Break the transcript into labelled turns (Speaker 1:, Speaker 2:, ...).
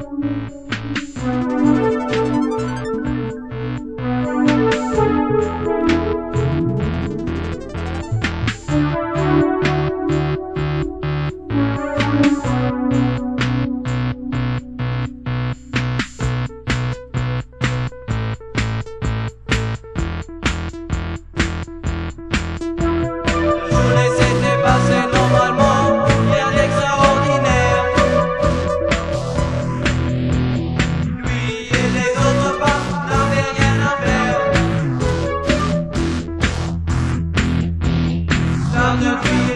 Speaker 1: thank you
Speaker 2: nothing